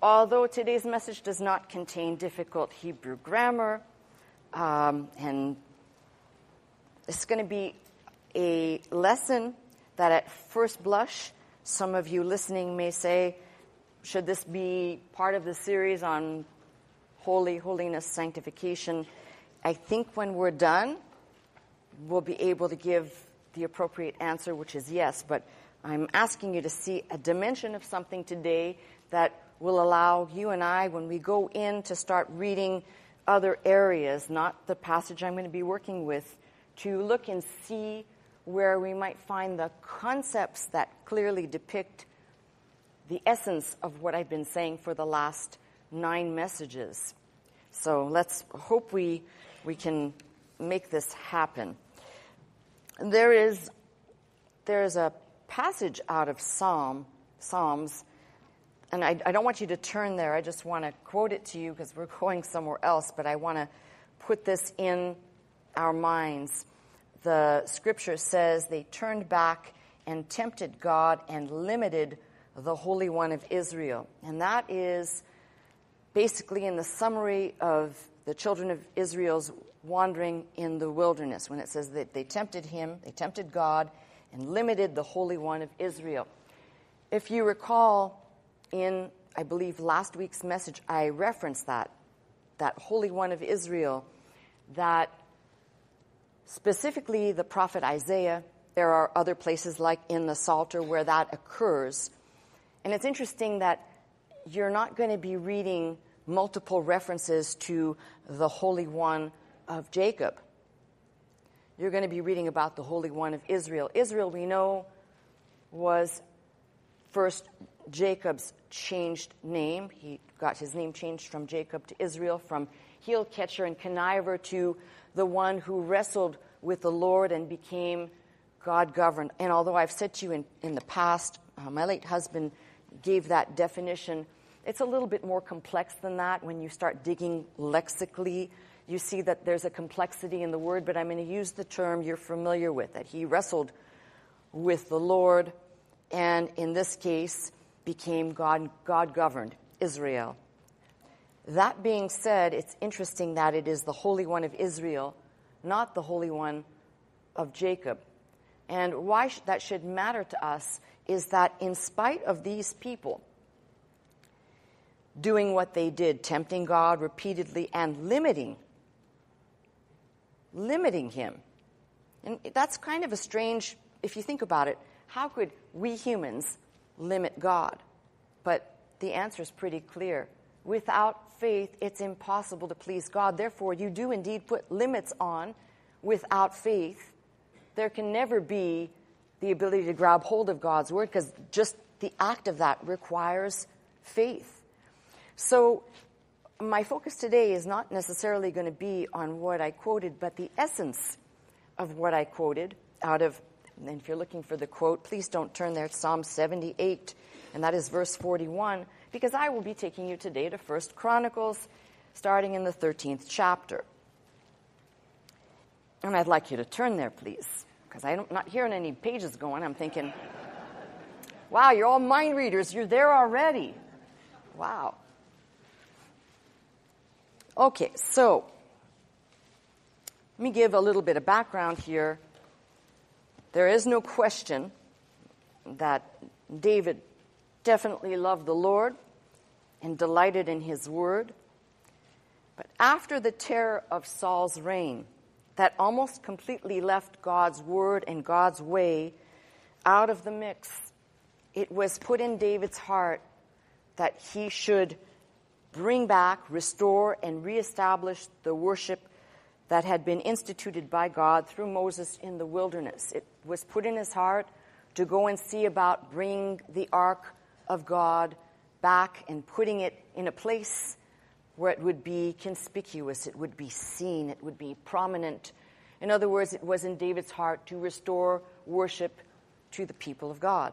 Although today's message does not contain difficult Hebrew grammar, um, and it's going to be a lesson that at first blush, some of you listening may say, should this be part of the series on holy, holiness, sanctification? I think when we're done, we'll be able to give the appropriate answer, which is yes. But I'm asking you to see a dimension of something today that will allow you and I, when we go in to start reading other areas, not the passage I'm going to be working with, to look and see where we might find the concepts that clearly depict the essence of what I've been saying for the last nine messages. So let's hope we, we can make this happen. There is, there is a passage out of Psalm, Psalms, and I, I don't want you to turn there. I just want to quote it to you because we're going somewhere else, but I want to put this in our minds. The scripture says they turned back and tempted God and limited the Holy One of Israel. And that is basically in the summary of the children of Israel's wandering in the wilderness when it says that they tempted him, they tempted God, and limited the Holy One of Israel. If you recall, in I believe last week's message, I referenced that, that Holy One of Israel, that specifically the prophet Isaiah, there are other places like in the Psalter where that occurs. And it's interesting that you're not going to be reading multiple references to the Holy One of Jacob. You're going to be reading about the Holy One of Israel. Israel, we know, was first Jacob's changed name. He got his name changed from Jacob to Israel, from heel catcher and conniver to the one who wrestled with the Lord and became God governed. And although I've said to you in, in the past, uh, my late husband gave that definition it's a little bit more complex than that when you start digging lexically. You see that there's a complexity in the word, but I'm going to use the term you're familiar with that he wrestled with the Lord, and in this case, became God, God governed Israel. That being said, it's interesting that it is the Holy One of Israel, not the Holy One of Jacob. And why that should matter to us is that in spite of these people, doing what they did, tempting God repeatedly and limiting, limiting Him. And that's kind of a strange, if you think about it, how could we humans limit God? But the answer is pretty clear. Without faith, it's impossible to please God. Therefore, you do indeed put limits on without faith. There can never be the ability to grab hold of God's word because just the act of that requires faith. So, my focus today is not necessarily going to be on what I quoted, but the essence of what I quoted out of, and if you're looking for the quote, please don't turn there. It's Psalm 78, and that is verse 41, because I will be taking you today to First Chronicles, starting in the 13th chapter. And I'd like you to turn there, please, because I'm not hearing any pages going. I'm thinking, wow, you're all mind readers. You're there already. Wow. Okay, so let me give a little bit of background here. There is no question that David definitely loved the Lord and delighted in his word. But after the terror of Saul's reign, that almost completely left God's word and God's way out of the mix, it was put in David's heart that he should bring back, restore, and reestablish the worship that had been instituted by God through Moses in the wilderness. It was put in his heart to go and see about bringing the ark of God back and putting it in a place where it would be conspicuous, it would be seen, it would be prominent. In other words, it was in David's heart to restore worship to the people of God.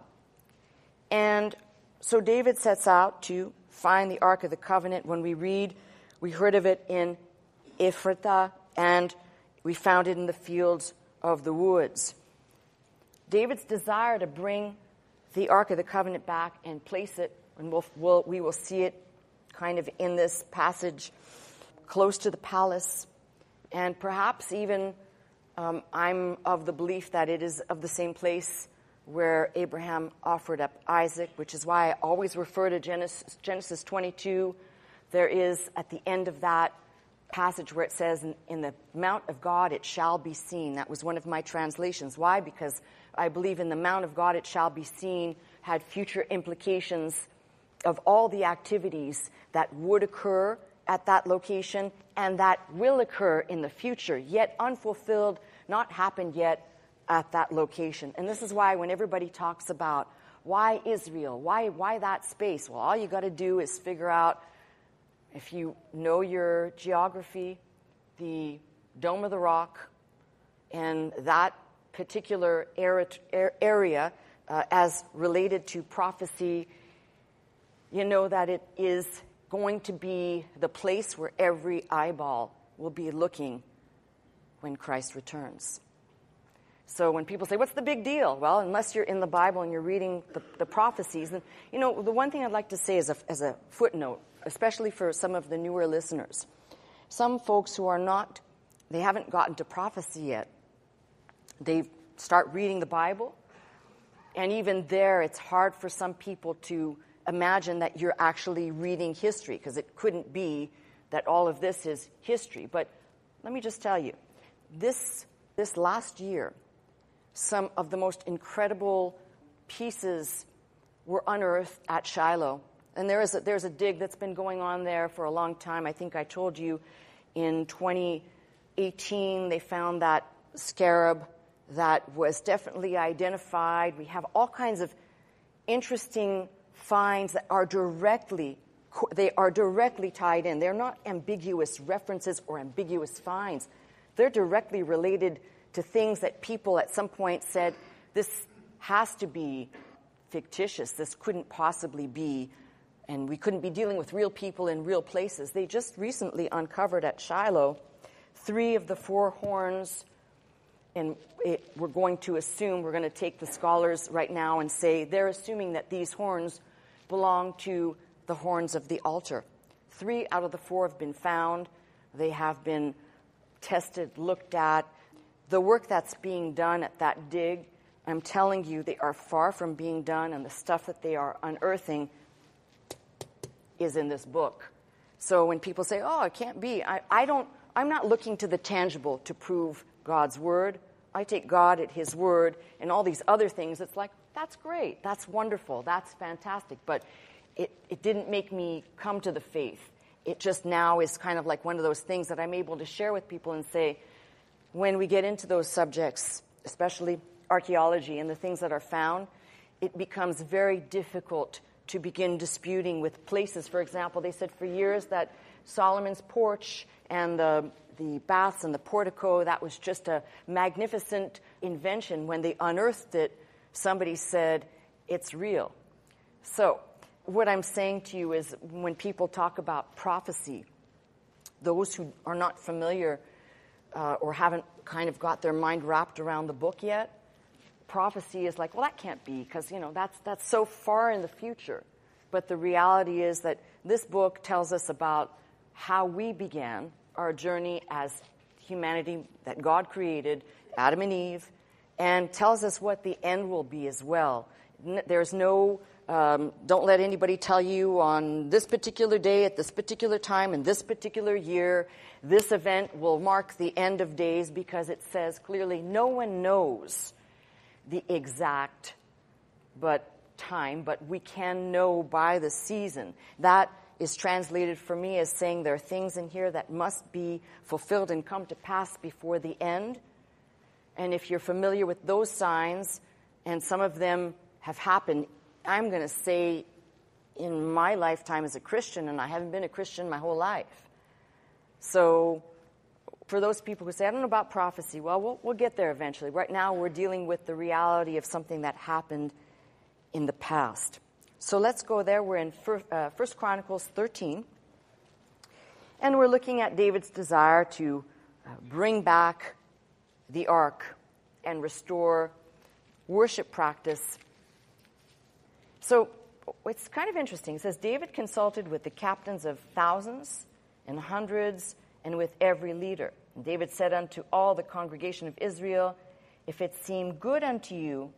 And so David sets out to find the Ark of the Covenant. When we read, we heard of it in Ephrathah, and we found it in the fields of the woods. David's desire to bring the Ark of the Covenant back and place it and we'll, we'll, we will see it kind of in this passage close to the palace. And perhaps even um, I'm of the belief that it is of the same place where Abraham offered up Isaac, which is why I always refer to Genesis, Genesis 22. There is at the end of that passage where it says, in, the Mount of God it shall be seen. That was one of my translations. Why? Because I believe in the Mount of God it shall be seen had future implications of all the activities that would occur at that location and that will occur in the future, yet unfulfilled, not happened yet at that location. And this is why when everybody talks about why Israel, why, why that space, well, all you got to do is figure out if you know your geography, the Dome of the Rock, and that particular area uh, as related to prophecy, you know that it is going to be the place where every eyeball will be looking when Christ returns. So when people say, What's the big deal? Well, unless you're in the Bible and you're reading the, the prophecies. And, you know, the one thing I'd like to say as a, as a footnote, especially for some of the newer listeners, some folks who are not, they haven't gotten to prophecy yet, they start reading the Bible, and even there, it's hard for some people to imagine that you're actually reading history because it couldn't be that all of this is history. But let me just tell you this, this last year, some of the most incredible pieces were unearthed at Shiloh. And there is a, there's a dig that's been going on there for a long time. I think I told you in 2018 they found that scarab that was definitely identified. We have all kinds of interesting finds that are directly they are directly tied in. They're not ambiguous references or ambiguous finds. They're directly related to things that people at some point said this has to be fictitious. This couldn't possibly be and we couldn't be dealing with real people in real places. They just recently uncovered at Shiloh three of the four horns and it, we're going to assume, we're going to take the scholars right now and say they're assuming that these horns belong to the horns of the altar. Three out of the four have been found. They have been tested, looked at. The work that's being done at that dig, I'm telling you, they are far from being done, and the stuff that they are unearthing is in this book. So when people say, oh, it can't be, I, I don't, I'm not looking to the tangible to prove God's word. I take God at His word and all these other things. It's like, that's great. That's wonderful. That's fantastic. But it, it didn't make me come to the faith. It just now is kind of like one of those things that I'm able to share with people and say, when we get into those subjects, especially archaeology and the things that are found, it becomes very difficult to begin disputing with places. For example, they said for years that Solomon's porch and the the baths and the portico, that was just a magnificent invention. When they unearthed it, somebody said, it's real. So, what I'm saying to you is when people talk about prophecy, those who are not familiar uh, or haven't kind of got their mind wrapped around the book yet, prophecy is like, well, that can't be because, you know, that's, that's so far in the future. But the reality is that this book tells us about how we began our journey as humanity that God created, Adam and Eve, and tells us what the end will be as well. There's no, um, don't let anybody tell you on this particular day, at this particular time, in this particular year, this event will mark the end of days because it says clearly no one knows the exact but time, but we can know by the season. That is translated for me as saying there are things in here that must be fulfilled and come to pass before the end. And if you're familiar with those signs, and some of them have happened, I'm going to say in my lifetime as a Christian, and I haven't been a Christian my whole life. So, for those people who say, I don't know about prophecy, well, well, get there eventually. Right now, we're dealing with the reality of something that happened in the past. So let's go there. We're in First, uh, Chronicles 13. And we're looking at David's desire to uh, bring back the ark and restore worship practice. So it's kind of interesting. It says David consulted with the captains of thousands and hundreds and with every leader. And David said unto all the congregation of Israel, If it seem good unto you,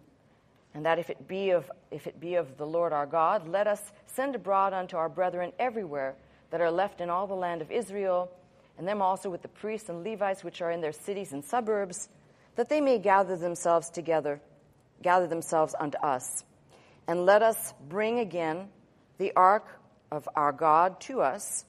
and that if it be of if it be of the Lord our God, let us send abroad unto our brethren everywhere that are left in all the land of Israel, and them also with the priests and Levites which are in their cities and suburbs, that they may gather themselves together, gather themselves unto us. And let us bring again the ark of our God to us,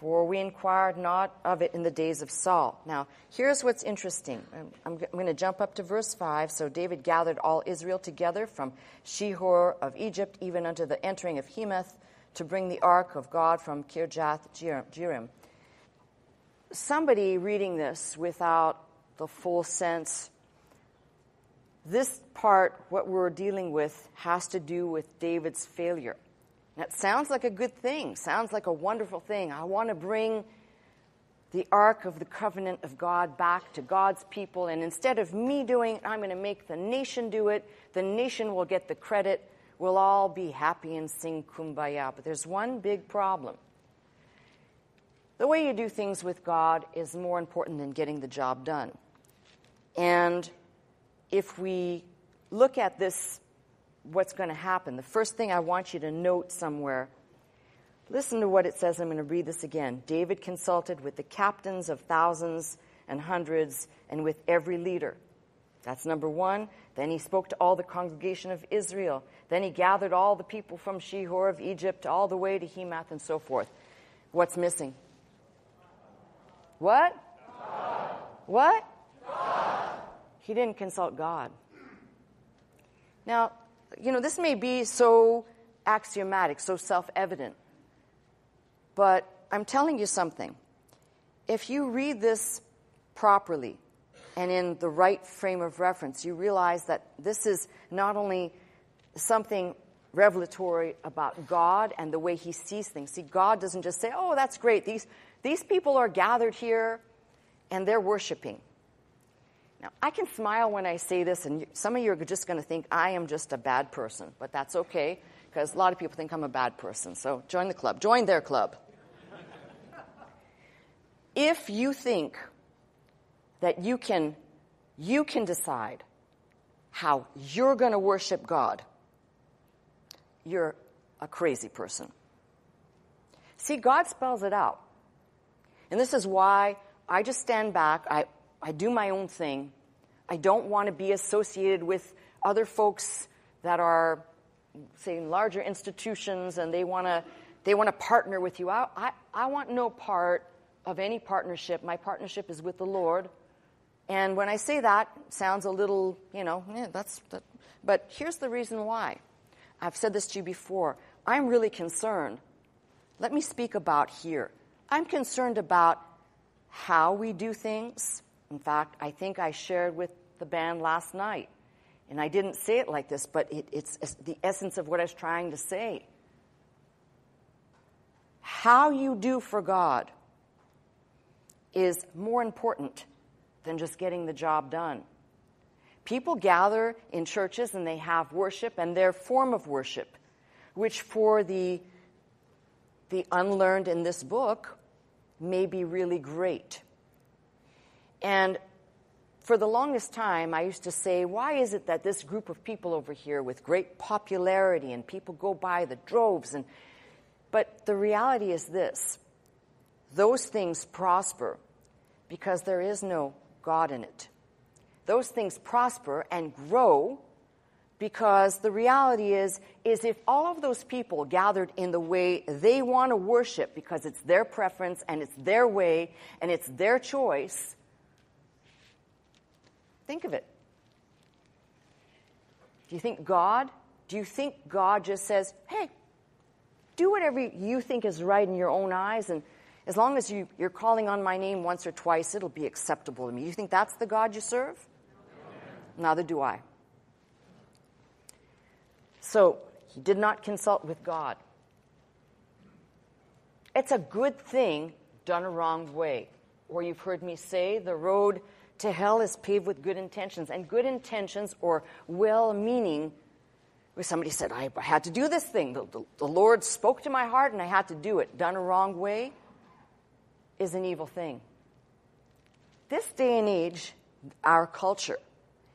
for we inquired not of it in the days of Saul. Now, here's what's interesting. I'm, I'm going to jump up to verse 5. So David gathered all Israel together from Shihor of Egypt, even unto the entering of Hemath, to bring the ark of God from Kirjath Jearim. Somebody reading this without the full sense, this part, what we're dealing with, has to do with David's failure. That sounds like a good thing, sounds like a wonderful thing. I want to bring the Ark of the Covenant of God back to God's people, and instead of me doing it, I'm going to make the nation do it. The nation will get the credit. We'll all be happy and sing kumbaya. But there's one big problem. The way you do things with God is more important than getting the job done. And if we look at this what's going to happen. The first thing I want you to note somewhere listen to what it says. I'm going to read this again. David consulted with the captains of thousands and hundreds and with every leader. That's number one. Then he spoke to all the congregation of Israel. Then he gathered all the people from Shihor of Egypt all the way to Hemath and so forth. What's missing? What? God. What? God. He didn't consult God. Now, you know, this may be so axiomatic, so self evident, but I'm telling you something. If you read this properly and in the right frame of reference, you realize that this is not only something revelatory about God and the way he sees things. See, God doesn't just say, oh, that's great. These, these people are gathered here and they're worshiping. Now, I can smile when I say this, and some of you are just going to think I am just a bad person, but that's okay because a lot of people think I'm a bad person. So join the club, join their club. if you think that you can, you can decide how you're going to worship God, you're a crazy person. See, God spells it out. And this is why I just stand back. I, I do my own thing. I don't want to be associated with other folks that are, say, in larger institutions and they want to they want to partner with you. I, I, I want no part of any partnership. My partnership is with the Lord. And when I say that, sounds a little, you know, yeah, that's, that. but here's the reason why. I've said this to you before. I'm really concerned. Let me speak about here. I'm concerned about how we do things, in fact, I think I shared with the band last night, and I didn't say it like this, but it, it's the essence of what I was trying to say. How you do for God is more important than just getting the job done. People gather in churches and they have worship and their form of worship, which for the, the unlearned in this book may be really great. And for the longest time, I used to say, why is it that this group of people over here with great popularity and people go by the droves? And, but the reality is this those things prosper because there is no God in it. Those things prosper and grow because the reality is is if all of those people gathered in the way they want to worship because it's their preference and it's their way and it's their choice Think of it. Do you think God, do you think God just says, hey, do whatever you think is right in your own eyes, and as long as you, you're calling on my name once or twice, it'll be acceptable to me. You think that's the God you serve? No. Neither do I. So, he did not consult with God. It's a good thing done a wrong way. Or you've heard me say, the road to hell is paved with good intentions. And good intentions or well meaning where somebody said, I had to do this thing. The, the, the Lord spoke to my heart and I had to do it. Done a wrong way is an evil thing. This day and age, our culture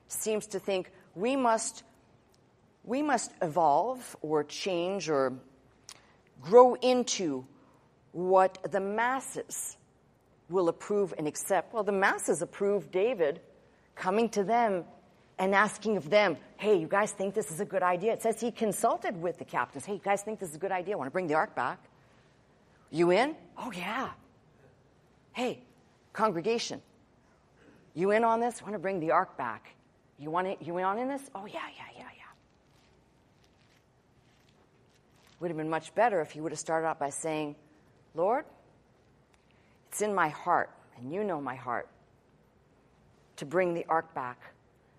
seems to think we must, we must evolve or change or grow into what the masses will approve and accept. Well, the masses approved David coming to them and asking of them, hey, you guys think this is a good idea? It says he consulted with the captains. Hey, you guys think this is a good idea? Want to bring the ark back? You in? Oh, yeah. Hey, congregation, you in on this? Want to bring the ark back? You want it? You in on in this? Oh, yeah, yeah, yeah, yeah. Would have been much better if he would have started out by saying, Lord, it's in my heart, and you know my heart, to bring the ark back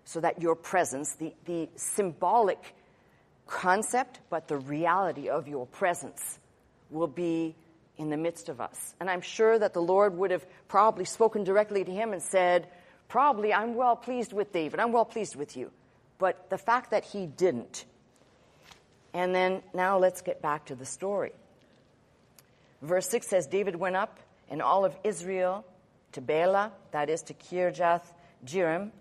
so that your presence, the, the symbolic concept, but the reality of your presence, will be in the midst of us. And I'm sure that the Lord would have probably spoken directly to him and said, Probably, I'm well pleased with David. I'm well pleased with you. But the fact that he didn't. And then now let's get back to the story. Verse 6 says David went up and all of Israel to Baalah, that is to Kirjath Jearim,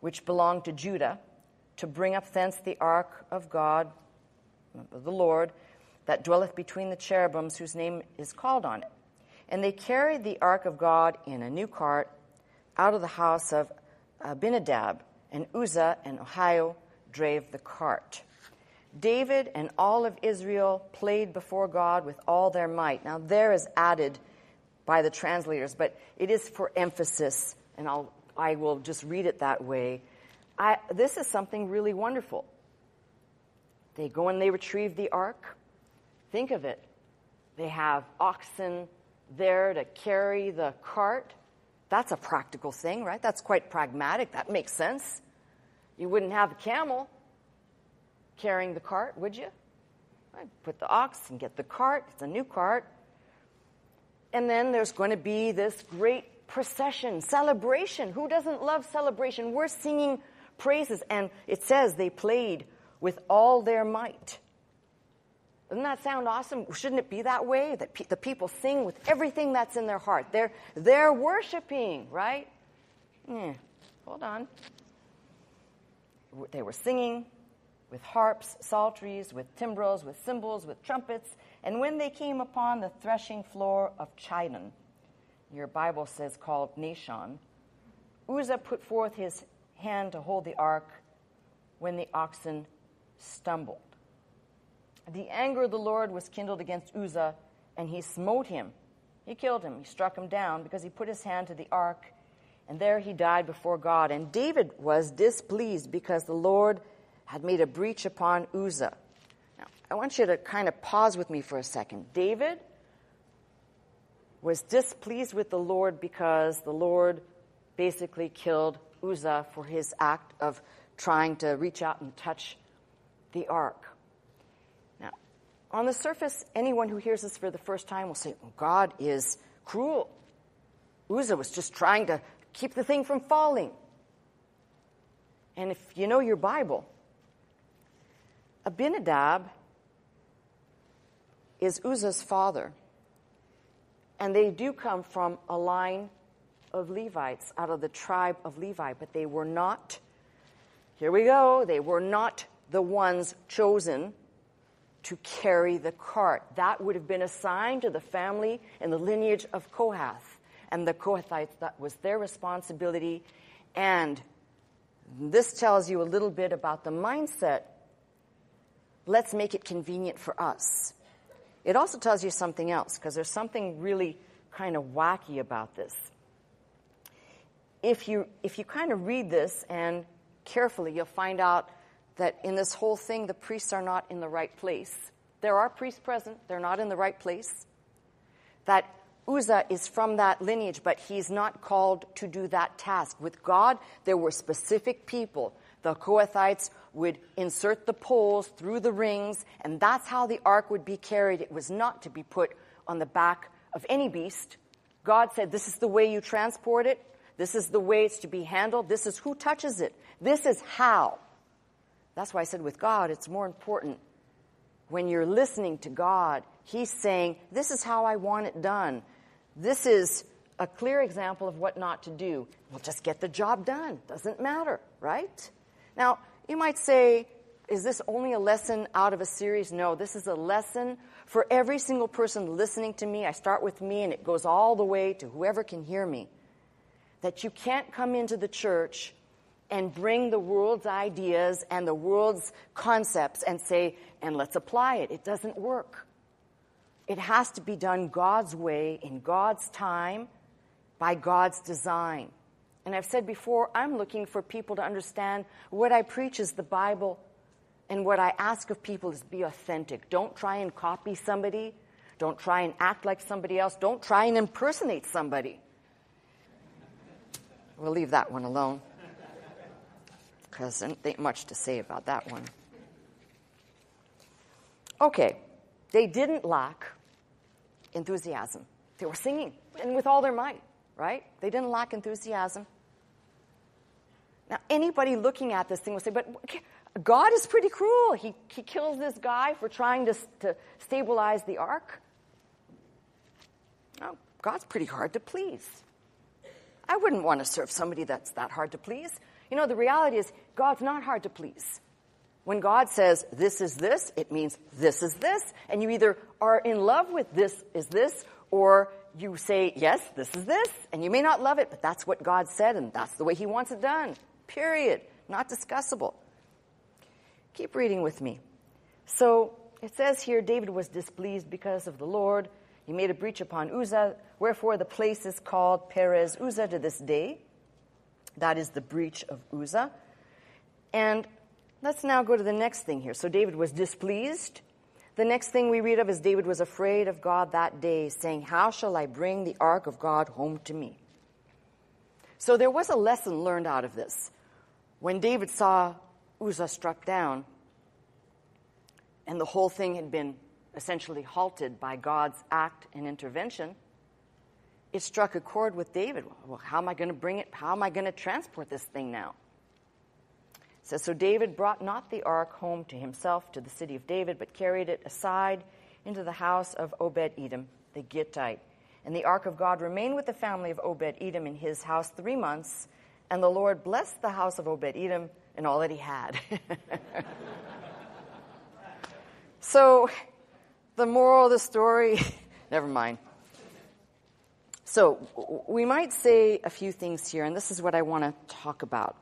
which belonged to Judah, to bring up thence the ark of God, the Lord, that dwelleth between the cherubims, whose name is called on it. And they carried the ark of God in a new cart out of the house of Abinadab, and Uzzah and Ahio drave the cart. David and all of Israel played before God with all their might. Now, there is added by the translators, but it is for emphasis, and I'll, I will just read it that way. I, this is something really wonderful. They go and they retrieve the ark. Think of it. They have oxen there to carry the cart. That's a practical thing, right? That's quite pragmatic. That makes sense. You wouldn't have a camel carrying the cart, would you? I'd put the ox and get the cart. It's a new cart. And then there's going to be this great procession, celebration. Who doesn't love celebration? We're singing praises. And it says they played with all their might. Doesn't that sound awesome? Shouldn't it be that way? That pe- the people sing with everything that's in their heart. They're, they're worshiping, right? Yeah, hold on. They were singing with harps, psalteries, with timbrels, with cymbals, with trumpets. And when they came upon the threshing floor of Chidon, your Bible says called Nashon, Uzzah put forth his hand to hold the ark when the oxen stumbled. The anger of the Lord was kindled against Uzzah, and he smote him. He killed him. He struck him down because he put his hand to the ark, and there he died before God. And David was displeased because the Lord had made a breach upon Uzzah. Now, I want you to kind of pause with me for a second. David was displeased with the Lord because the Lord basically killed Uzzah for his act of trying to reach out and touch the ark. Now, on the surface, anyone who hears this for the first time will say, oh, God is cruel. Uzzah was just trying to keep the thing from falling. And if you know your Bible, Abinadab is Uzzah's father. And they do come from a line of Levites, out of the tribe of Levi, but they were not, here we go, they were not the ones chosen to carry the cart. That would have been assigned to the family and the lineage of Kohath. And the Kohathites, that was their responsibility. And this tells you a little bit about the mindset. Let's make it convenient for us. It also tells you something else, because there's something really kind of wacky about this. If you, if you kind of read this and carefully, you'll find out that in this whole thing, the priests are not in the right place. There are priests present, they're not in the right place. That Uzzah is from that lineage, but he's not called to do that task. With God, there were specific people. The Kohathites would insert the poles through the rings, and that's how the ark would be carried. It was not to be put on the back of any beast. God said, This is the way you transport it. This is the way it's to be handled. This is who touches it. This is how That's why I said with God, it's more important when you're listening to God, He's saying, This is how I want it done. This is a clear example of what not to do. Well, just get the job done. Doesn't matter, right? Now, you might say, is this only a lesson out of a series? No, this is a lesson for every single person listening to me. I start with me and it goes all the way to whoever can hear me. That you can't come into the church and bring the world's ideas and the world's concepts and say, and let's apply it. It doesn't work. It has to be done God's way, in God's time, by God's design. And I've said before, I'm looking for people to understand what I preach is the Bible, and what I ask of people is be authentic. Don't try and copy somebody. Don't try and act like somebody else. Don't try and impersonate somebody. We'll leave that one alone because there ain't much to say about that one. Okay, they didn't lack enthusiasm. They were singing, and with all their might, right? They didn't lack enthusiasm. Now, anybody looking at this thing will say, but God is pretty cruel. He, he kills this guy for trying to, to stabilize the ark. Oh, God's pretty hard to please. I wouldn't want to serve somebody that's that hard to please. You know, the reality is, God's not hard to please. When God says, this is this, it means this is this. And you either are in love with this is this, or you say, yes, this is this. And you may not love it, but that's what God said, and that's the way He wants it done. Period. Not discussable. Keep reading with me. So it says here David was displeased because of the Lord. He made a breach upon Uzzah, wherefore the place is called Perez Uzzah to this day. That is the breach of Uzzah. And let's now go to the next thing here. So David was displeased. The next thing we read of is David was afraid of God that day, saying, How shall I bring the ark of God home to me? So there was a lesson learned out of this. When David saw Uzzah struck down, and the whole thing had been essentially halted by God's act and intervention, it struck a chord with David. Well, how am I going to bring it? How am I going to transport this thing now? It says, So David brought not the ark home to himself to the city of David, but carried it aside into the house of Obed Edom, the Gittite. And the ark of God remained with the family of Obed Edom in his house three months, and the Lord blessed the house of Obed Edom and all that he had. so, the moral of the story, never mind. So, we might say a few things here, and this is what I want to talk about.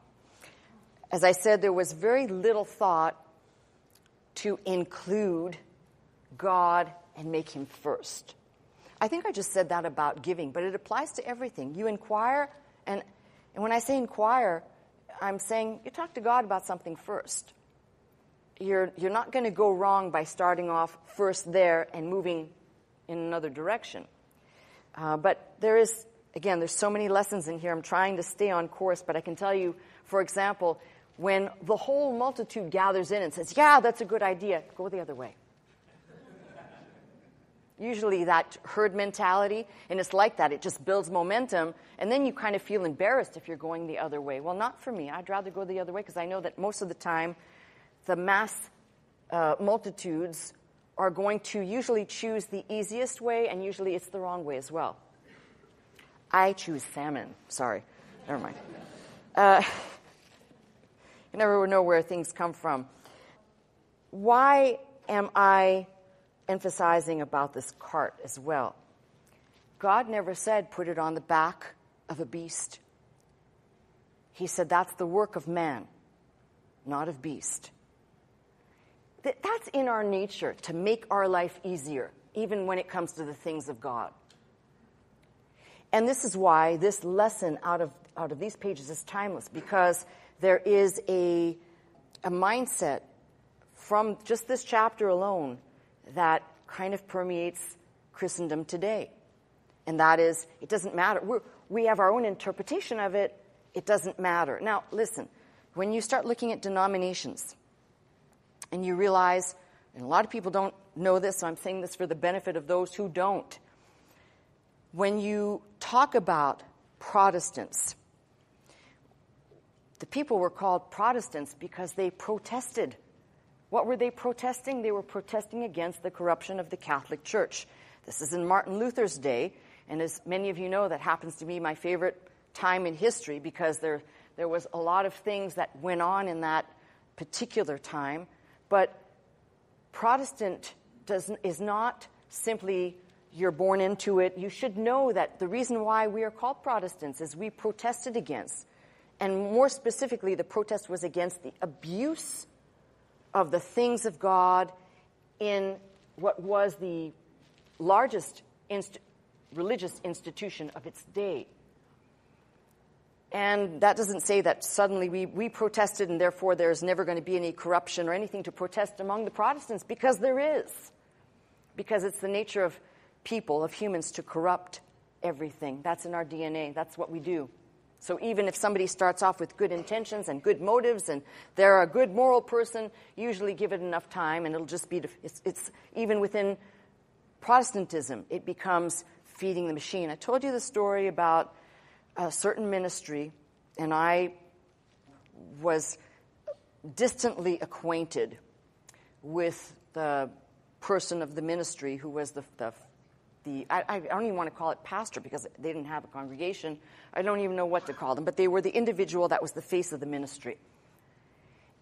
As I said, there was very little thought to include God and make Him first. I think I just said that about giving, but it applies to everything. You inquire, and, and when I say inquire, I'm saying you talk to God about something first. You're, you're not going to go wrong by starting off first there and moving in another direction. Uh, but there is, again, there's so many lessons in here. I'm trying to stay on course, but I can tell you, for example, when the whole multitude gathers in and says, Yeah, that's a good idea, go the other way. Usually that herd mentality, and it's like that. It just builds momentum, and then you kind of feel embarrassed if you're going the other way. Well, not for me. I'd rather go the other way because I know that most of the time, the mass uh, multitudes are going to usually choose the easiest way, and usually it's the wrong way as well. I choose salmon. Sorry, never mind. Uh, you never know where things come from. Why am I emphasizing about this cart as well? God never said put it on the back of a beast. He said that's the work of man, not of beast. That's in our nature to make our life easier, even when it comes to the things of God. And this is why this lesson out of, out of these pages is timeless, because there is a, a mindset from just this chapter alone that kind of permeates Christendom today. And that is, it doesn't matter. We're, we have our own interpretation of it. It doesn't matter. Now, listen, when you start looking at denominations, and you realize, and a lot of people don't know this, so I'm saying this for the benefit of those who don't. When you talk about Protestants, the people were called Protestants because they protested. What were they protesting? They were protesting against the corruption of the Catholic Church. This is in Martin Luther's day, and as many of you know, that happens to be my favorite time in history because there, there was a lot of things that went on in that particular time. But Protestant does, is not simply you're born into it. You should know that the reason why we are called Protestants is we protested against. And more specifically, the protest was against the abuse of the things of God in what was the largest inst- religious institution of its day. And that doesn't say that suddenly we, we protested and therefore there's never going to be any corruption or anything to protest among the Protestants, because there is. Because it's the nature of people, of humans, to corrupt everything. That's in our DNA. That's what we do. So even if somebody starts off with good intentions and good motives and they're a good moral person, usually give it enough time and it'll just be, it's, it's even within Protestantism, it becomes feeding the machine. I told you the story about a certain ministry, and I was distantly acquainted with the person of the ministry who was the, the, the I, I, don't even want to call it pastor because they didn't have a congregation. I don't even know what to call them, but they were the individual that was the face of the ministry.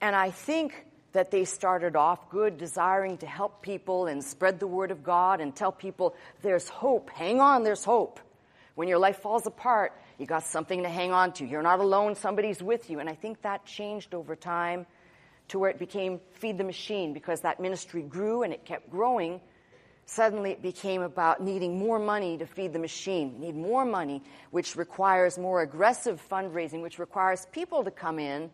And I think that they started off good, desiring to help people and spread the word of God and tell people there's hope. Hang on, there's hope. When your life falls apart, you got something to hang on to. You're not alone, somebody's with you. And I think that changed over time to where it became feed the machine because that ministry grew and it kept growing. Suddenly it became about needing more money to feed the machine. need more money, which requires more aggressive fundraising, which requires people to come in.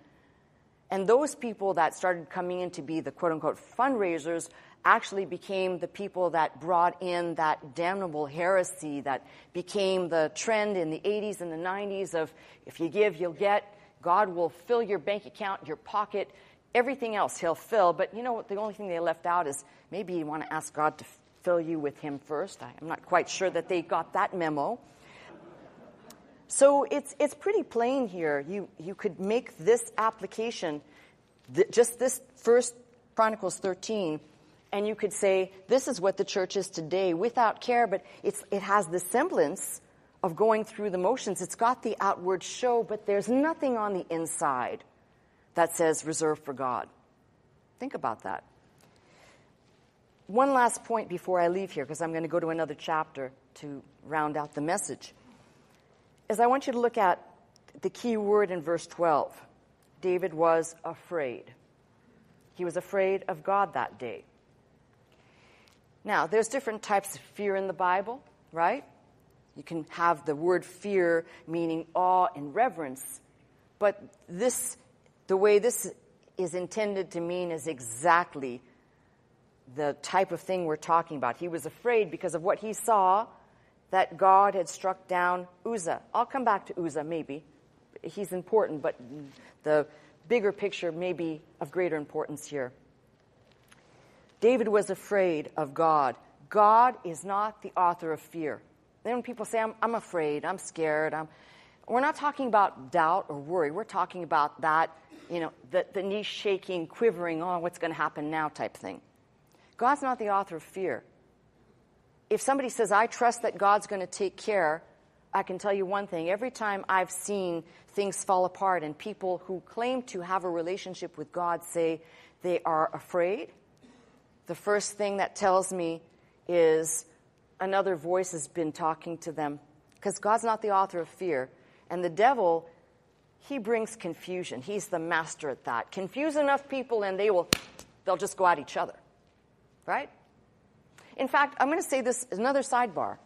And those people that started coming in to be the quote unquote fundraisers actually became the people that brought in that damnable heresy that became the trend in the 80s and the 90s of if you give, you'll get. God will fill your bank account, your pocket, everything else he'll fill. But you know, what? the only thing they left out is maybe you want to ask God to fill you with him first. I'm not quite sure that they got that memo. So it's, it's pretty plain here. You, you could make this application, th- just this first Chronicles 13, and you could say, this is what the church is today without care, but it's, it has the semblance of going through the motions. It's got the outward show, but there's nothing on the inside that says reserved for God. Think about that. One last point before I leave here, because I'm going to go to another chapter to round out the message, is I want you to look at the key word in verse 12. David was afraid. He was afraid of God that day. Now, there's different types of fear in the Bible, right? You can have the word fear meaning awe and reverence, but this, the way this is intended to mean is exactly the type of thing we're talking about. He was afraid because of what he saw that God had struck down Uzzah. I'll come back to Uzzah maybe. He's important, but the bigger picture may be of greater importance here. David was afraid of God. God is not the author of fear. Then when people say, I'm, I'm afraid, I'm scared, I'm, we're not talking about doubt or worry. We're talking about that, you know, the, the knee shaking, quivering, oh, what's going to happen now type thing. God's not the author of fear. If somebody says, I trust that God's going to take care, I can tell you one thing. Every time I've seen things fall apart and people who claim to have a relationship with God say they are afraid, the first thing that tells me is another voice has been talking to them. Because God's not the author of fear. And the devil, he brings confusion. He's the master at that. Confuse enough people and they will, they'll just go at each other. Right? In fact, I'm going to say this another sidebar.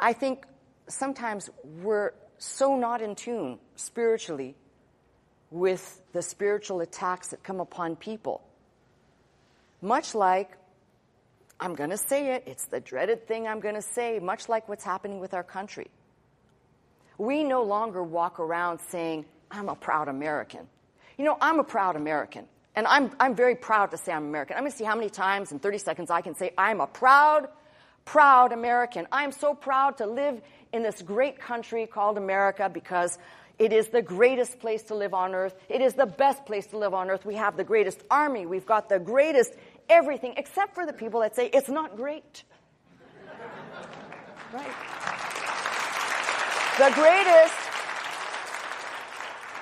I think sometimes we're so not in tune spiritually with the spiritual attacks that come upon people much like, I'm going to say it, it's the dreaded thing I'm going to say, much like what's happening with our country. We no longer walk around saying, I'm a proud American. You know, I'm a proud American. And I'm, I'm very proud to say I'm American. I'm going to see how many times in 30 seconds I can say, I'm a proud, proud American. I'm so proud to live in this great country called America because It is the greatest place to live on earth. It is the best place to live on earth. We have the greatest army. We've got the greatest everything, except for the people that say it's not great. right. The greatest,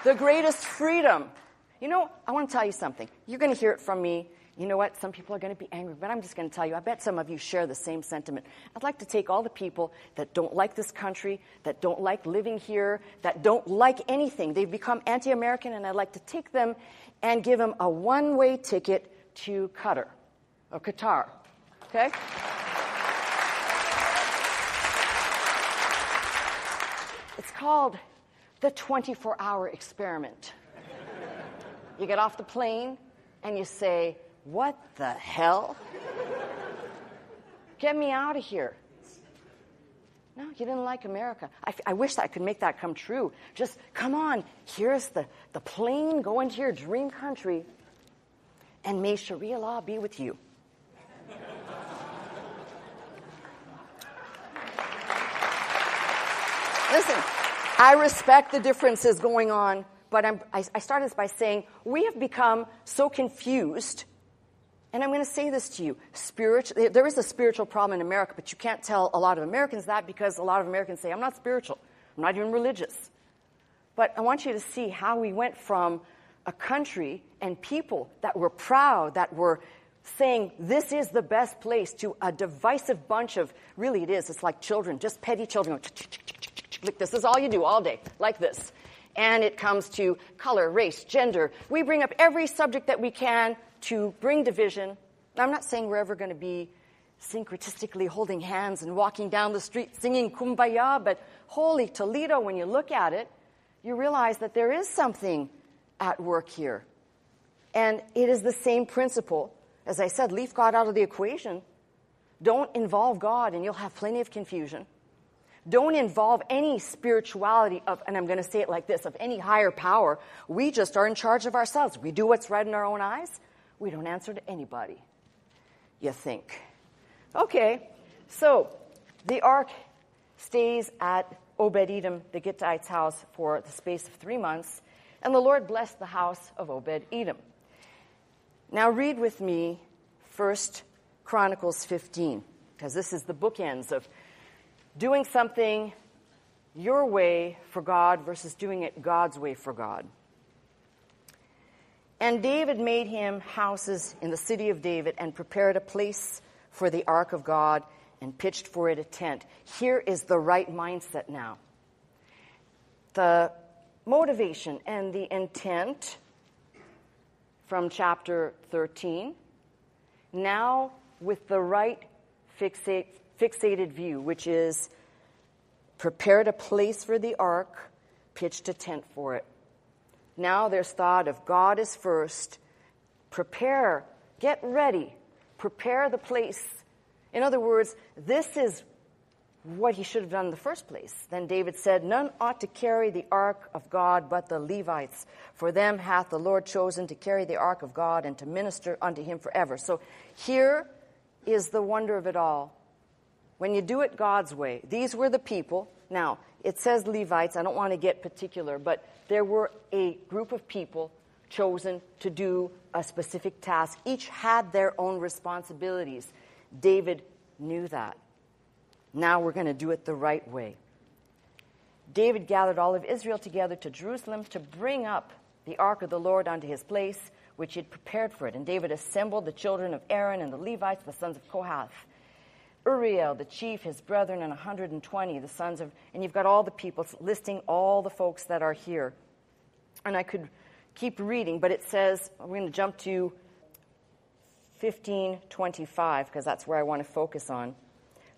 the greatest freedom. You know, I want to tell you something. You're going to hear it from me you know what? Some people are going to be angry, but I'm just going to tell you, I bet some of you share the same sentiment. I'd like to take all the people that don't like this country, that don't like living here, that don't like anything. They've become anti American, and I'd like to take them and give them a one way ticket to Qatar or Qatar. Okay? It's called the 24 hour experiment. You get off the plane and you say, what the hell? Get me out of here. No, you didn't like America. I, I wish I could make that come true. Just come on, here's the, the plane, go into your dream country, and may Sharia law be with you. Listen, I respect the differences going on, but I'm, I, I started this by saying we have become so confused and I'm going to say this to you. Spiritual, there is a spiritual problem in America, but you can't tell a lot of Americans that because a lot of Americans say, I'm not spiritual. I'm not even religious. But I want you to see how we went from a country and people that were proud, that were saying this is the best place, to a divisive bunch of, really it is, it's like children, just petty children. Like this is all you do all day, like this. And it comes to color, race, gender. We bring up every subject that we can to bring division. I'm not saying we're ever going to be syncretistically holding hands and walking down the street singing kumbaya, but holy Toledo, when you look at it, you realize that there is something at work here. And it is the same principle. As I said, leave God out of the equation. Don't involve God, and you'll have plenty of confusion. Don't involve any spirituality of, and I'm going to say it like this, of any higher power. We just are in charge of ourselves. We do what's right in our own eyes. We don't answer to anybody, you think. Okay, so the ark stays at Obed Edom, the Gittite's house, for the space of three months, and the Lord blessed the house of Obed Edom. Now, read with me First Chronicles 15, because this is the bookends of doing something your way for God versus doing it God's way for God. And David made him houses in the city of David and prepared a place for the ark of God and pitched for it a tent. Here is the right mindset now. The motivation and the intent from chapter 13, now with the right fixate, fixated view, which is prepared a place for the ark, pitched a tent for it. Now there's thought of God is first. Prepare, get ready, prepare the place. In other words, this is what he should have done in the first place. Then David said, None ought to carry the ark of God but the Levites. For them hath the Lord chosen to carry the ark of God and to minister unto him forever. So here is the wonder of it all. When you do it God's way, these were the people. Now, it says Levites. I don't want to get particular, but there were a group of people chosen to do a specific task. Each had their own responsibilities. David knew that. Now we're going to do it the right way. David gathered all of Israel together to Jerusalem to bring up the ark of the Lord unto his place, which he had prepared for it. And David assembled the children of Aaron and the Levites, the sons of Kohath. Uriel, the chief, his brethren, and 120, the sons of, and you've got all the people listing all the folks that are here. And I could keep reading, but it says, we're going to jump to 1525, because that's where I want to focus on.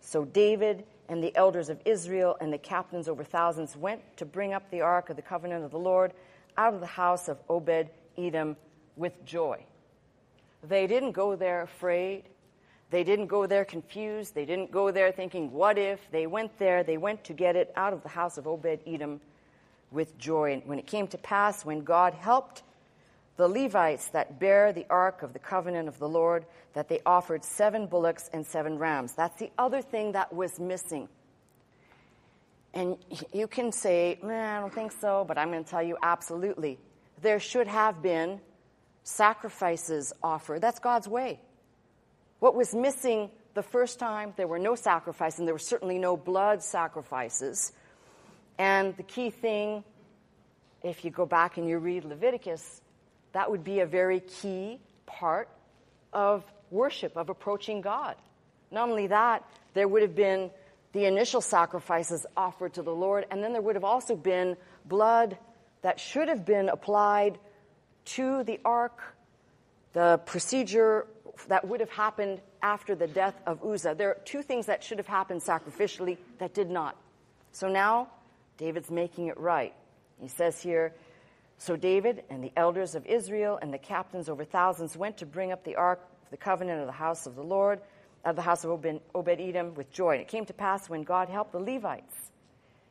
So David and the elders of Israel and the captains over thousands went to bring up the ark of the covenant of the Lord out of the house of Obed Edom with joy. They didn't go there afraid. They didn't go there confused. They didn't go there thinking, what if? They went there, they went to get it out of the house of Obed Edom with joy. And when it came to pass, when God helped the Levites that bear the ark of the covenant of the Lord, that they offered seven bullocks and seven rams. That's the other thing that was missing. And you can say, I don't think so, but I'm going to tell you absolutely. There should have been sacrifices offered. That's God's way. What was missing the first time, there were no sacrifices, and there were certainly no blood sacrifices. And the key thing, if you go back and you read Leviticus, that would be a very key part of worship, of approaching God. Not only that, there would have been the initial sacrifices offered to the Lord, and then there would have also been blood that should have been applied to the ark, the procedure that would have happened after the death of Uzzah. There are two things that should have happened sacrificially that did not. So now David's making it right. He says here, so David and the elders of Israel and the captains over thousands went to bring up the ark of the covenant of the house of the Lord of the house of Obed Edom with joy. And it came to pass when God helped the Levites,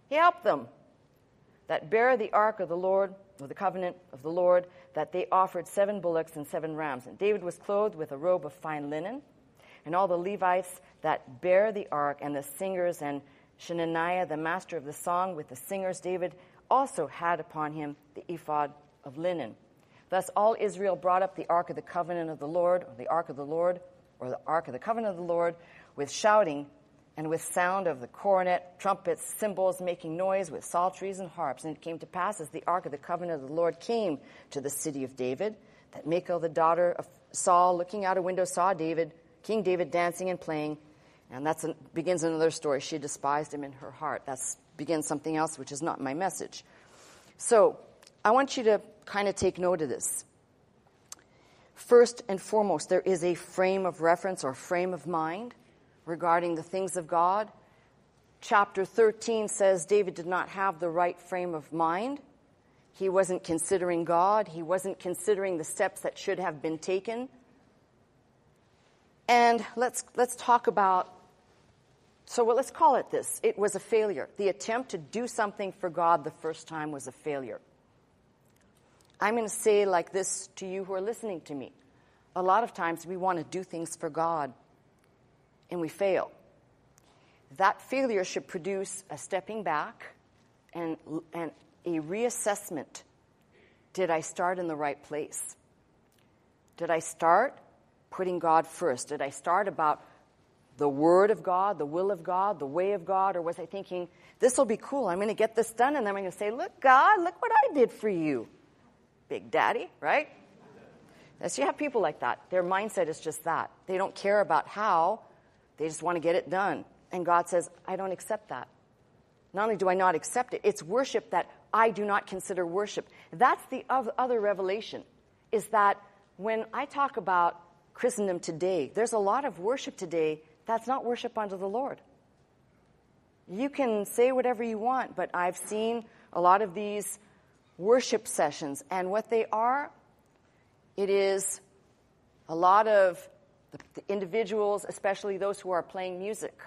He helped them that bear the ark of the Lord, of the covenant of the Lord, that they offered seven bullocks and seven rams. And David was clothed with a robe of fine linen, and all the Levites that bear the ark, and the singers, and Shenaniah, the master of the song, with the singers, David also had upon him the ephod of linen. Thus all Israel brought up the ark of the covenant of the Lord, or the ark of the Lord, or the ark of the covenant of the Lord, with shouting and with sound of the cornet, trumpets, cymbals, making noise with psalteries and harps. And it came to pass as the ark of the covenant of the Lord came to the city of David, that Michal, the daughter of Saul, looking out a window, saw David, King David, dancing and playing. And that begins another story. She despised him in her heart. That begins something else, which is not my message. So I want you to kind of take note of this. First and foremost, there is a frame of reference or frame of mind regarding the things of God. Chapter 13 says David did not have the right frame of mind. He wasn't considering God, he wasn't considering the steps that should have been taken. And let's, let's talk about so well, let's call it this. It was a failure. The attempt to do something for God the first time was a failure. I'm going to say like this to you who are listening to me. A lot of times we want to do things for God and we fail. That failure should produce a stepping back and, and a reassessment. Did I start in the right place? Did I start putting God first? Did I start about the Word of God, the will of God, the way of God? Or was I thinking, this will be cool. I'm going to get this done, and then I'm going to say, look, God, look what I did for you. Big Daddy, right? Yes, you have people like that. Their mindset is just that. They don't care about how, they just want to get it done. And God says, I don't accept that. Not only do I not accept it, it's worship that I do not consider worship. That's the other revelation, is that when I talk about Christendom today, there's a lot of worship today that's not worship unto the Lord. You can say whatever you want, but I've seen a lot of these worship sessions. And what they are, it is a lot of the, the individuals, especially those who are playing music,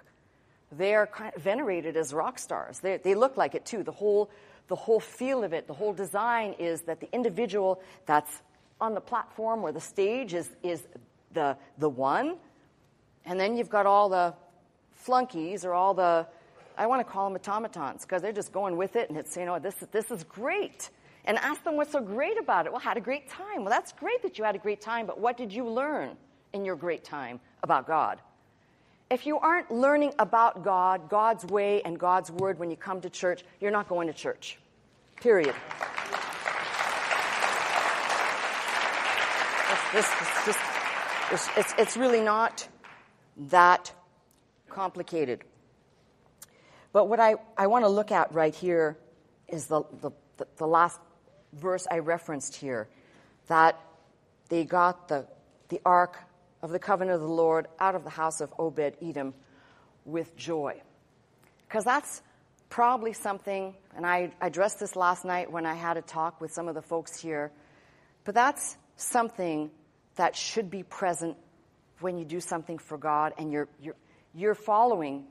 they are kind of venerated as rock stars. They, they look like it too. The whole, the whole feel of it, the whole design is that the individual that's on the platform or the stage is, is the, the one. And then you've got all the flunkies or all the, I want to call them automatons because they're just going with it and it's, you oh, know, this, this is great and ask them what's so great about it. Well, had a great time. Well, that's great that you had a great time, but what did you learn in your great time about God? If you aren't learning about God, God's way, and God's word when you come to church, you're not going to church. Period. It's, it's, just, it's, it's, it's really not that complicated. But what I, I want to look at right here is the, the, the last verse I referenced here that they got the, the ark of the covenant of the Lord out of the house of Obed Edom with joy. Because that's probably something, and I addressed this last night when I had a talk with some of the folks here, but that's something that should be present when you do something for God and you're, you're, you're following.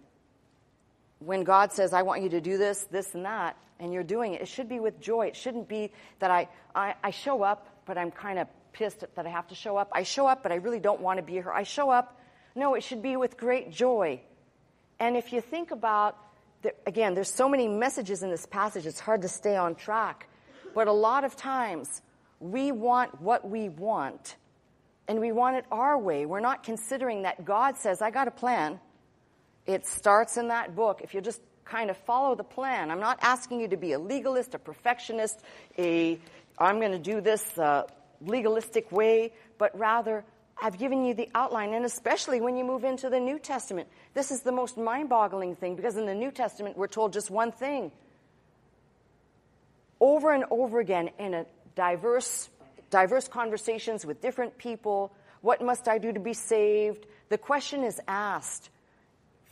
When God says, I want you to do this, this, and that, and you're doing it. It should be with joy. It shouldn't be that I, I, I show up, but I'm kind of pissed that I have to show up. I show up, but I really don't want to be here. I show up. No, it should be with great joy. And if you think about there, again, there's so many messages in this passage, it's hard to stay on track. But a lot of times, we want what we want, and we want it our way. We're not considering that God says, I got a plan. It starts in that book. If you just kind of follow the plan, I'm not asking you to be a legalist, a perfectionist, a I'm going to do this uh, legalistic way, but rather I've given you the outline, and especially when you move into the New Testament. This is the most mind boggling thing because in the New Testament, we're told just one thing. Over and over again in a diverse, diverse conversations with different people, what must I do to be saved? The question is asked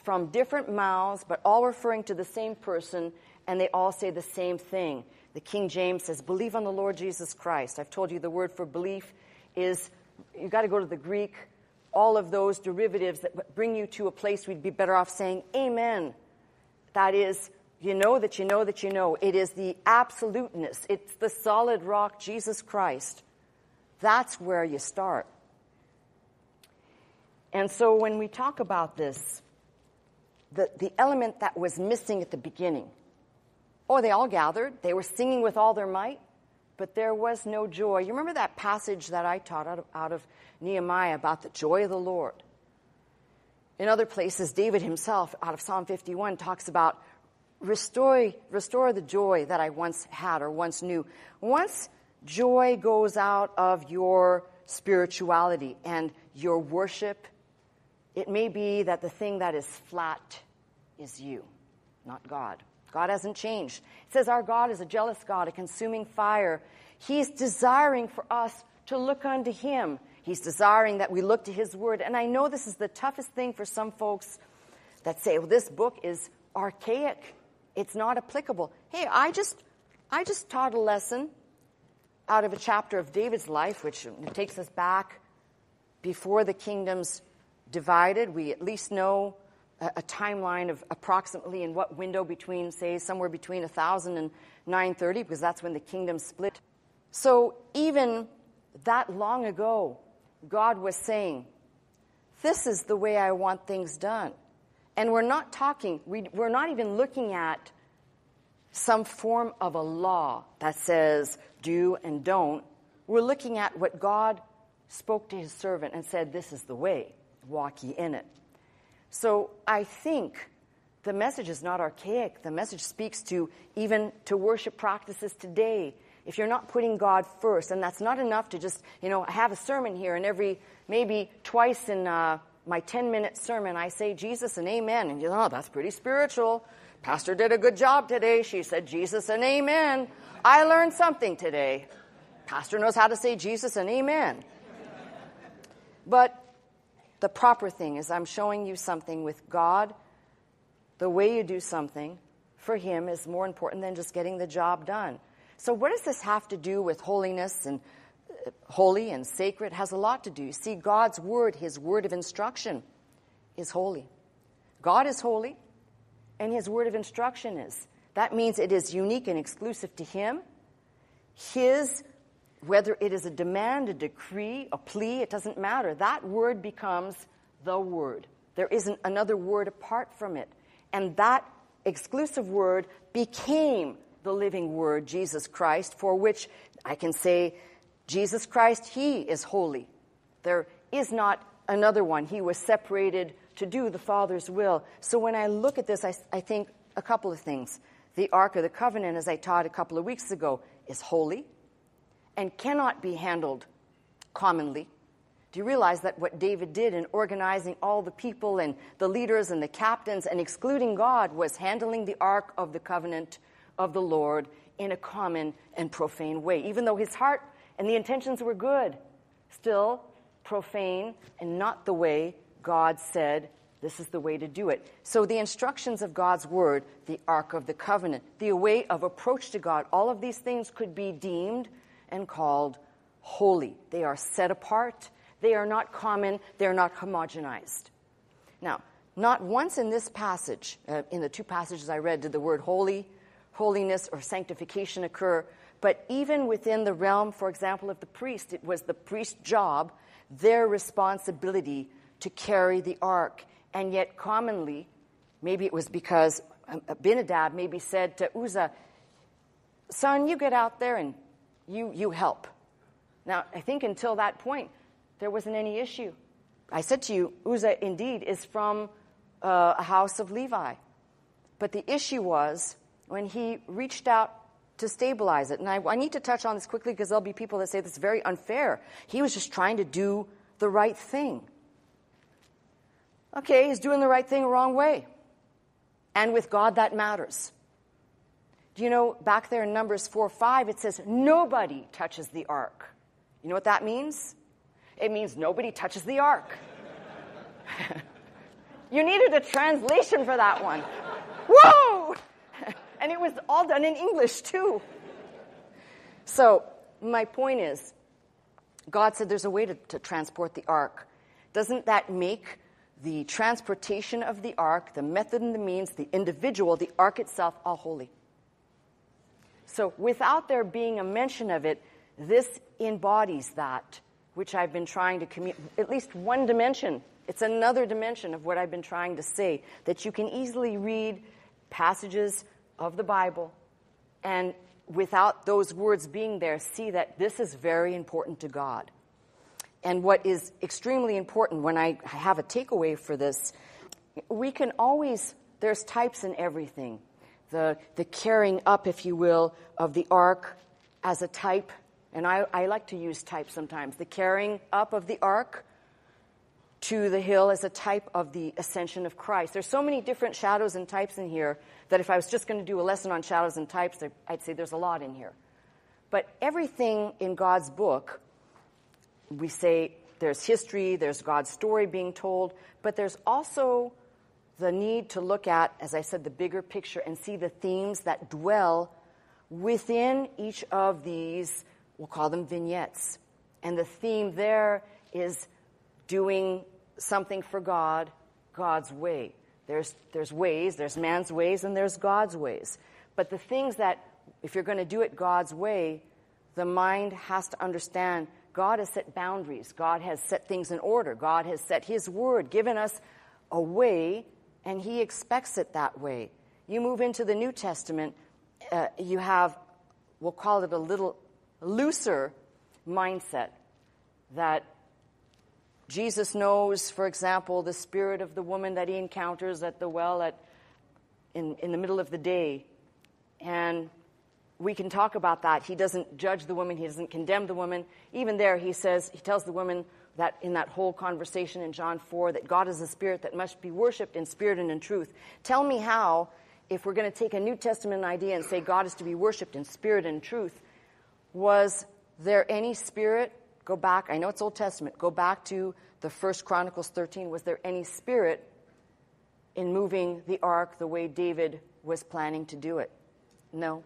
from different mouths, but all referring to the same person, and they all say the same thing. The King James says, Believe on the Lord Jesus Christ. I've told you the word for belief is, you've got to go to the Greek, all of those derivatives that bring you to a place we'd be better off saying, Amen. That is, you know that you know that you know. It is the absoluteness, it's the solid rock, Jesus Christ. That's where you start. And so when we talk about this, the, the element that was missing at the beginning, Oh, they all gathered. They were singing with all their might, but there was no joy. You remember that passage that I taught out of, out of Nehemiah about the joy of the Lord? In other places, David himself, out of Psalm 51, talks about restore, restore the joy that I once had or once knew. Once joy goes out of your spirituality and your worship, it may be that the thing that is flat is you, not God. God hasn't changed. It says our God is a jealous God, a consuming fire. He's desiring for us to look unto Him. He's desiring that we look to His Word. And I know this is the toughest thing for some folks that say, well, this book is archaic. It's not applicable. Hey, I just, I just taught a lesson out of a chapter of David's life, which takes us back before the kingdoms divided. We at least know a, timeline of approximately in what window between, say, somewhere between 1000 and 930, because that's when the kingdom split. So even that long ago, God was saying, This is the way I want things done. And we're not talking, we, we're not even looking at some form of a law that says do and don't. We're looking at what God spoke to his servant and said, This is the way, walk ye in it. So I think the message is not archaic. The message speaks to even to worship practices today. If you're not putting God first, and that's not enough to just, you know, have a sermon here and every, maybe twice in uh, my 10 minute sermon, I say Jesus and amen. And you know, oh, that's pretty spiritual. Pastor did a good job today. She said Jesus and amen. I learned something today. Pastor knows how to say Jesus and amen. But the proper thing is I'm showing you something with God. The way you do something for Him is more important than just getting the job done. So, what does this have to do with holiness and uh, holy and sacred? Has a lot to do. See, God's word, His word of instruction, is holy. God is holy, and His word of instruction is. That means it is unique and exclusive to Him. His whether it is a demand, a decree, a plea, it doesn't matter. That word becomes the word. There isn't another word apart from it. And that exclusive word became the living word, Jesus Christ, for which I can say, Jesus Christ, He is holy. There is not another one. He was separated to do the Father's will. So when I look at this, I, I think a couple of things. The Ark of the Covenant, as I taught a couple of weeks ago, is holy and cannot be handled commonly. Do you realize that what David did in organizing all the people and the leaders and the captains and excluding God was handling the Ark of the Covenant of the Lord in a common and profane way? Even though his heart and the intentions were good, still profane and not the way God said this is the way to do it. So, the instructions of God's word, the Ark of the Covenant, the way of approach to God, all of these things could be deemed and called holy. They are set apart. They are not common. They're not homogenized. Now, not once in this passage, uh, in the two passages I read, did the word holy, holiness, or sanctification occur. But even within the realm, for example, of the priest, it was the priest's job, their responsibility to carry the ark. And yet, commonly, maybe it was because Abinadab maybe said to Uzzah, Son, you get out there and you, you help. Now, I think until that point, there wasn't any issue. I said to you, Uzzah indeed is from uh, a house of Levi. But the issue was when he reached out to stabilize it. And I, I need to touch on this quickly because there'll be people that say this is very unfair. He was just trying to do the right thing. Okay, he's doing the right thing the wrong way. And with God, that matters. Do you know, back there in Numbers 4 5, it says, nobody touches the ark. You know what that means? It means nobody touches the ark. you needed a translation for that one. Whoa! and it was all done in English, too. So, my point is, God said there's a way to, to transport the ark. Doesn't that make the transportation of the ark, the method and the means, the individual, the ark itself, all holy. So, without there being a mention of it, this embodies that which I've been trying to communicate, at least one dimension. It's another dimension of what I've been trying to say, that you can easily read passages of the Bible and without those words being there, see that this is very important to God. And what is extremely important when I have a takeaway for this, we can always, there's types in everything. The, the carrying up, if you will, of the ark as a type, and I, I like to use type sometimes. The carrying up of the ark to the hill as a type of the ascension of Christ. There's so many different shadows and types in here that if I was just going to do a lesson on shadows and types, I'd say there's a lot in here. But everything in God's book we say there's history, there's God's story being told, but there's also the need to look at, as I said, the bigger picture and see the themes that dwell within each of these, we'll call them vignettes. And the theme there is doing something for God God's way. There's, there's ways, there's man's ways, and there's God's ways. But the things that, if you're going to do it God's way, the mind has to understand God has set boundaries. God has set things in order. God has set His word, given us a way, and He expects it that way. You move into the New Testament, uh, you have, we'll call it a little looser mindset that Jesus knows, for example, the spirit of the woman that he encounters at the well at, in, in the middle of the day. And we can talk about that. He doesn't judge the woman, he doesn't condemn the woman. Even there, he says, he tells the woman that in that whole conversation in John 4 that God is a spirit that must be worshiped in spirit and in truth. Tell me how, if we're going to take a New Testament idea and say God is to be worshiped in spirit and truth, was there any spirit? Go back, I know it's Old Testament, go back to the first Chronicles 13. Was there any spirit in moving the ark the way David was planning to do it? No.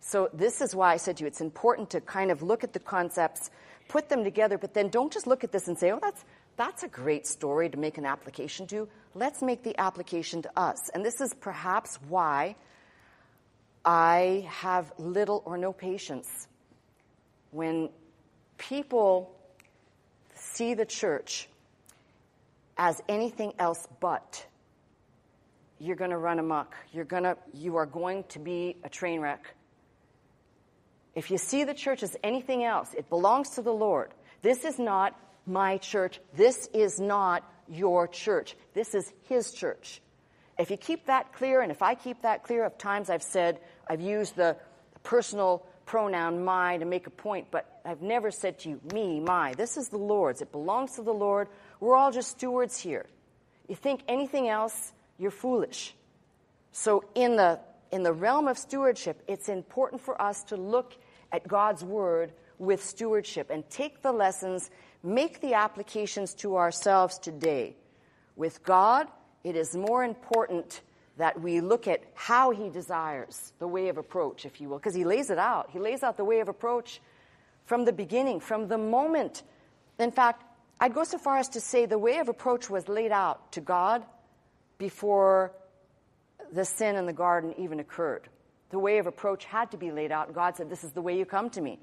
So, this is why I said to you it's important to kind of look at the concepts, put them together, but then don't just look at this and say, oh, that's, that's a great story to make an application to. Let's make the application to us. And this is perhaps why I have little or no patience when people see the church as anything else but you're going to run amok you're going to you are going to be a train wreck if you see the church as anything else, it belongs to the Lord. This is not my church. This is not your church. This is His church. If you keep that clear, and if I keep that clear, of times I've said, I've used the personal pronoun my to make a point, but I've never said to you, me, my. This is the Lord's. It belongs to the Lord. We're all just stewards here. You think anything else, you're foolish. So in the in the realm of stewardship, it's important for us to look at God's Word with stewardship and take the lessons, make the applications to ourselves today. With God, it is more important that we look at how He desires the way of approach, if you will, because He lays it out. He lays out the way of approach from the beginning, from the moment. In fact, I'd go so far as to say the way of approach was laid out to God before the sin in the garden even occurred. The way of approach had to be laid out. God said, This is the way you come to me.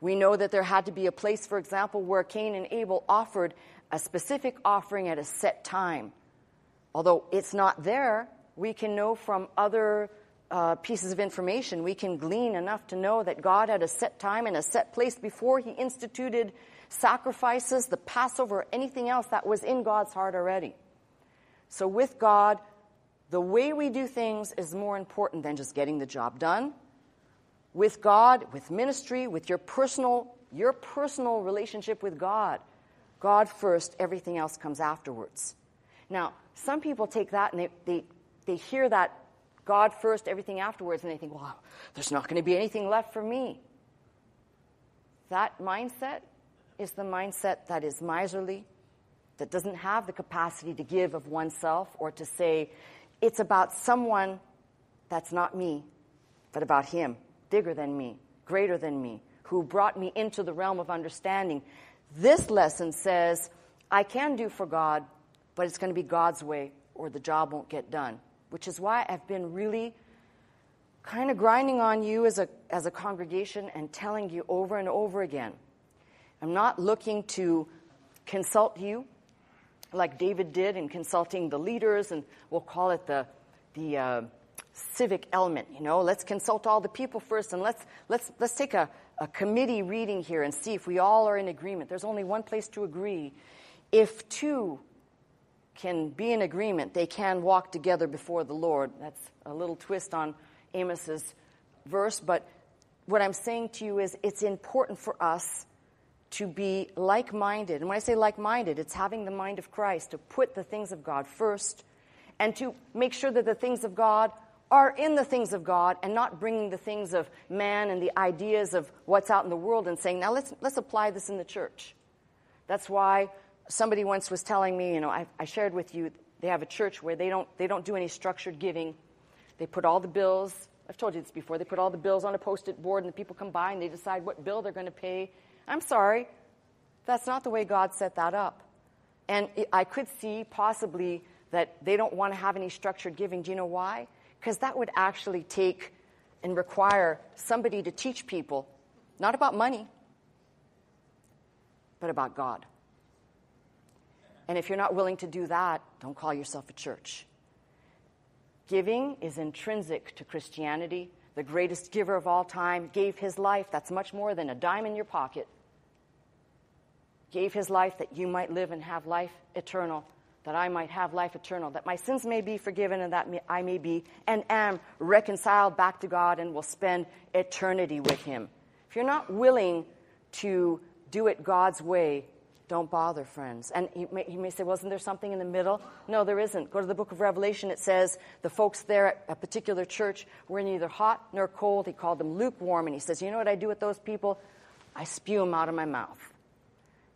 We know that there had to be a place, for example, where Cain and Abel offered a specific offering at a set time. Although it's not there we can know from other uh, pieces of information, we can glean enough to know that God had a set time and a set place before He instituted sacrifices, the Passover, anything else that was in God's heart already. So with God, the way we do things is more important than just getting the job done. With God, with ministry, with your personal, your personal relationship with God. God first, everything else comes afterwards. Now, some people take that and they, they, they hear that God first, everything afterwards, and they think, well, there's not going to be anything left for me. That mindset is the mindset that is miserly, that doesn't have the capacity to give of oneself or to say, it's about someone that's not me, but about Him, bigger than me, greater than me, who brought me into the realm of understanding. This lesson says, I can do for God, but it's going to be God's way or the job won't get done which is why I've been really kind of grinding on you as a, as a congregation and telling you over and over again. I'm not looking to consult you like David did in consulting the leaders, and we'll call it the, the uh, civic element. You know, let's consult all the people first, and let's, let's, let's take a, a committee reading here and see if we all are in agreement. There's only one place to agree. If two can be in agreement. They can walk together before the Lord. That's a little twist on Amos's verse, but what I'm saying to you is it's important for us to be like minded. And when I say like minded, it's having the mind of Christ, to put the things of God first, and to make sure that the things of God are in the things of God and not bringing the things of man and the ideas of what's out in the world and saying, now let's, let's apply this in the church. That's why somebody once was telling me, you know, I, I shared with you, they have a church where they don't, they don't do any structured giving. They put all the bills, I've told you this before, they put all the bills on a post it board and the people come by and they decide what bill they're going to pay. I'm sorry, that's not the way God set that up. And I could see possibly that they don't want to have any structured giving. Do you know why? Because that would actually take and require somebody to teach people, not about money, but about God. And if you're not willing to do that, don't call yourself a church. Giving is intrinsic to Christianity. The greatest giver of all time gave his life. That's much more than a dime in your pocket. Gave his life that you might live and have life eternal, that I might have life eternal, that my sins may be forgiven and that I may be and am reconciled back to God and will spend eternity with him. If you're not willing to do it God's way, don't bother, friends. And you may, you may, say, wasn't there something in the middle? No, there isn't. Go to the book of Revelation. It says the folks there at a particular church were neither hot nor cold. He called them lukewarm. And he says, You know what I do with those people? I spew them out of my mouth.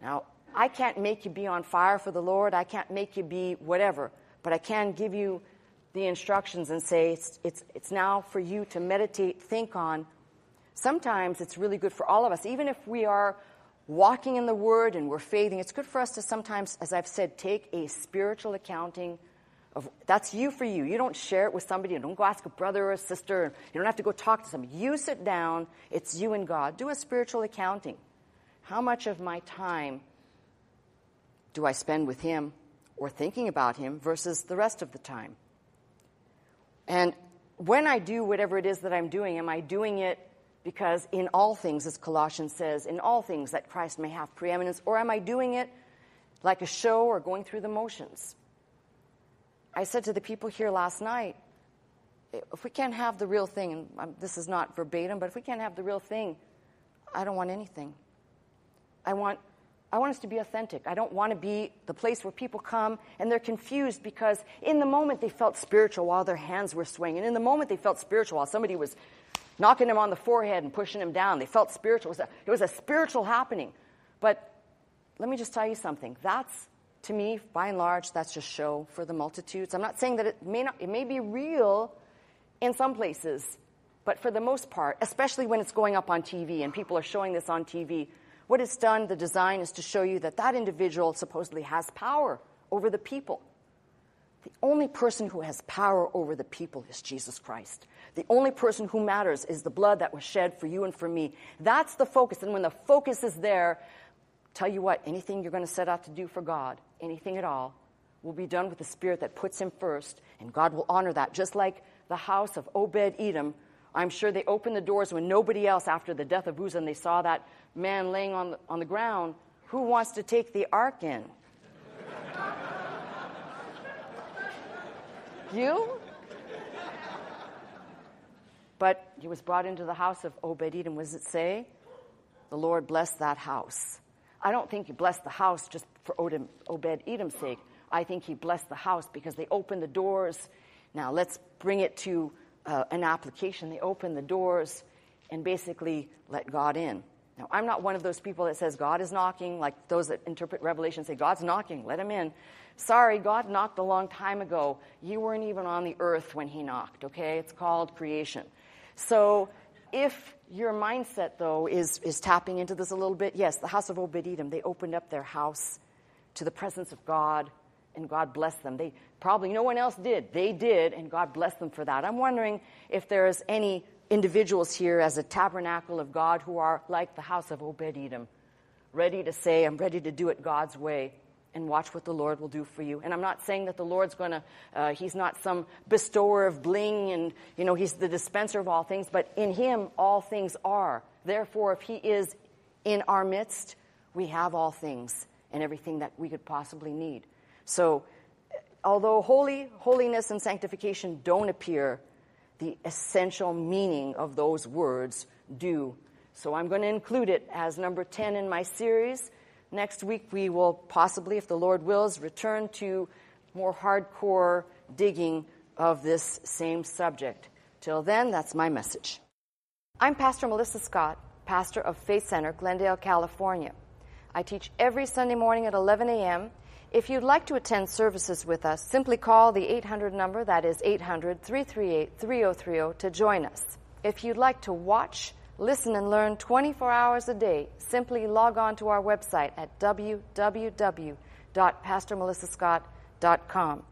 Now, I can't make you be on fire for the Lord. I can't make you be whatever. But I can give you the instructions and say, It's, it's, it's now for you to meditate, think on. Sometimes it's really good for all of us, even if we are walking in the Word and we're faithing, it's good for us to sometimes, as I've said, take a spiritual accounting of that's you for you. You don't share it with somebody. You don't go ask a brother or a sister. You don't have to go talk to somebody. You sit down. It's you and God. Do a spiritual accounting. How much of my time do I spend with Him or thinking about Him versus the rest of the time? And when I do whatever it is that I'm doing, am I doing it because in all things, as Colossians says, in all things that Christ may have preeminence, or am I doing it like a show or going through the motions? I said to the people here last night, if we can't have the real thing, and this is not verbatim, but if we can't have the real thing, I don't want anything. I want, I want us to be authentic. I don't want to be the place where people come and they're confused because in the moment they felt spiritual while their hands were swinging. In the moment they felt spiritual while somebody was knocking them on the forehead and pushing them down. They felt spiritual. It was, a, it was a spiritual happening. But let me just tell you something. That's, to me, by and large, that's just show for the multitudes. I'm not saying that it may not, it may be real in some places, but for the most part, especially when it's going up on TV and people are showing this on TV, what it's done, the design is to show you that that individual supposedly has power over the people. The only person who has power over the people is Jesus Christ. The only person who matters is the blood that was shed for you and for me. That's the focus. And when the focus is there, tell you what, anything you're going to set out to do for God, anything at all, will be done with the spirit that puts him first, and God will honor that. Just like the house of Obed Edom, I'm sure they opened the doors when nobody else, after the death of Uzzah, and they saw that man laying on the, on the ground. Who wants to take the ark in? you? But he was brought into the house of Obed Edom. Does it say? The Lord blessed that house. I don't think he blessed the house just for Obed Edom's sake. I think he blessed the house because they opened the doors. Now, let's bring it to uh, an application. They open the doors and basically let God in. Now, I'm not one of those people that says God is knocking, like those that interpret Revelation say, God's knocking, let him in. Sorry, God knocked a long time ago. You weren't even on the earth when he knocked, okay? It's called creation. So, if your mindset, though, is, is tapping into this a little bit, yes, the house of Obed Edom, they opened up their house to the presence of God, and God blessed them. They probably no one else did. They did, and God blessed them for that. I'm wondering if there's any individuals here as a tabernacle of God who are like the house of Obed Edom, ready to say, I'm ready to do it God's way and watch what the Lord will do for you. And I'm not saying that the Lord's going to, uh, He's not some bestower of bling and, you know, He's the dispenser of all things, but in Him all things are. Therefore, if He is in our midst, we have all things and everything that we could possibly need. So, although holy, holiness, and sanctification don't appear, the essential meaning of those words do. So, I'm going to include it as number 10 in my series. Next week, we will possibly, if the Lord wills, return to more hardcore digging of this same subject. Till then, that's my message. I'm Pastor Melissa Scott, pastor of Faith Center, Glendale, California. I teach every Sunday morning at 11 a.m. If you'd like to attend services with us, simply call the 800 number, that is 800 338 3030, to join us. If you'd like to watch, Listen and learn 24 hours a day. Simply log on to our website at www.pastormelissascott.com.